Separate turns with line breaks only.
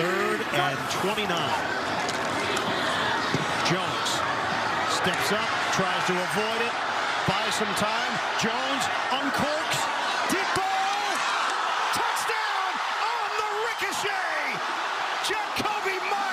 Third and 29. Jones steps up, tries to avoid it, buys some time. Jones uncorks, deep ball, touchdown on the ricochet. Jakobi Meyers.